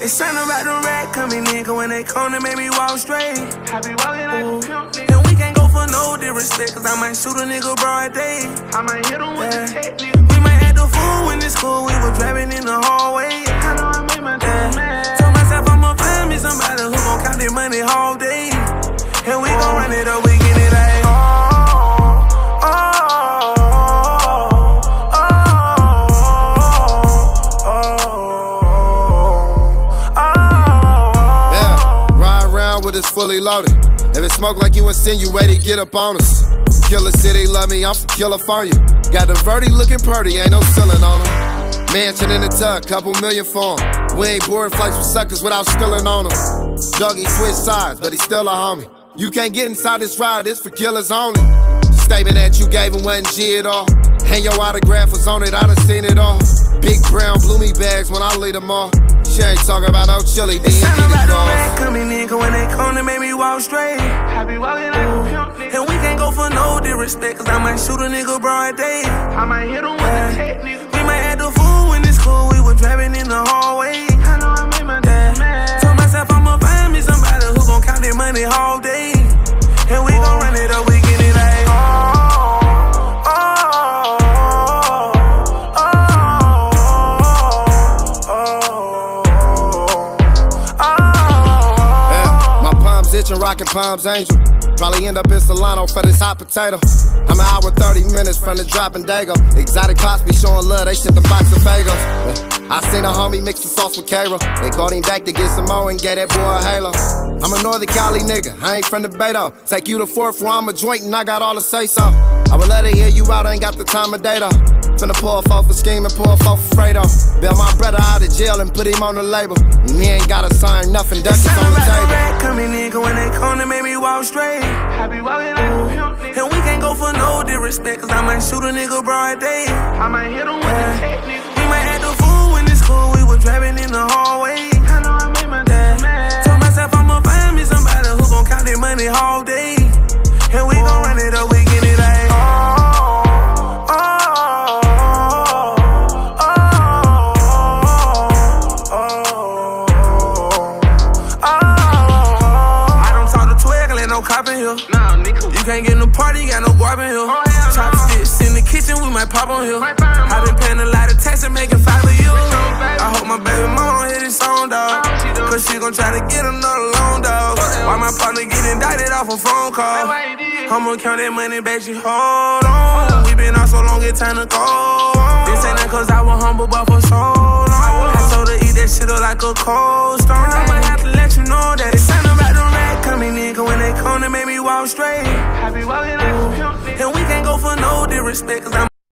It's something about the rat coming in, cause when they come, they make me walk straight. I be walking like a pimp, nigga. And we can't go for no disrespect, cause I might shoot a nigga broad day. I might hit him with the technique. We might act the fool when it's cool, we were driving in the hallway. Fully loaded. If it smoke like you insinuated, get up on us. Killer City, love me, I'm from California. Got the verdi looking purty, ain't no ceiling on them. Mansion in the tug, couple million for 'em. We ain't boarding flights with suckers without stealing on them. Doggy switch sides, but he still a homie. You can't get inside this ride, it's for killers only. Statement that you gave him wasn't G at all. And your autograph was on it, I done seen it all. Big brown bloomy bags when I lead them all. She ain't talking about no chili, then you Something need about the the coming in, cause when they come, they make me walk straight. I be walking like a pimp, nigga. And we can't go for no disrespect, cause I might shoot a nigga broad day. I might hit him with the technique. We might act the fool when it's cool, we were driving in the hallway. I know I made my team mad. Told myself I'ma find me somebody who gon' count their money all itching, rocking palms angel. Probably end up in Solano for this hot potato. I'm an hour 30 minutes from the dropping Dago. Exotic cops be showing love, they ship the box of Fagos. I seen a homie mix the sauce with Cairo. They called him back to get some more and gave that boy a halo. I'm a Northern Cali nigga, I ain't from the Beto. Take you to fourth where I'm a joint and I got all to say so. I would let her hear you out, I ain't got the time of though. Finna pull off for scheme and pull off for Fredo. Bail my brother out of jail and put him on the label. And he ain't gotta sign nothing, that's straight. I be walking like a pimp. And we can't go for no disrespect, cause I might shoot a nigga broad day. I might hit him with the technique. We might act the fool when it's cool, we were no cop in here. Nah, nigga. You can't get the party, got no guap in here. Oh, hell no. Chopsticks in the kitchen, we might pop on here. Might find 'em i been paying a lot of tax and making five of you. baby? I hope my baby mama hear this song, dog. Cause she gon' try to get another loan, dog. Why my partner get indicted off a phone call? Why you did? I'ma count that money she hold on. We been out so long, it's time to go on. This ain't that cause I was humble, but for so long. I told her eat that shit up like a cold stone. I'ma have to let you know that it's when they come, they make me walk straight. I be walking like a pimp. And we can't go for no disrespect, cause I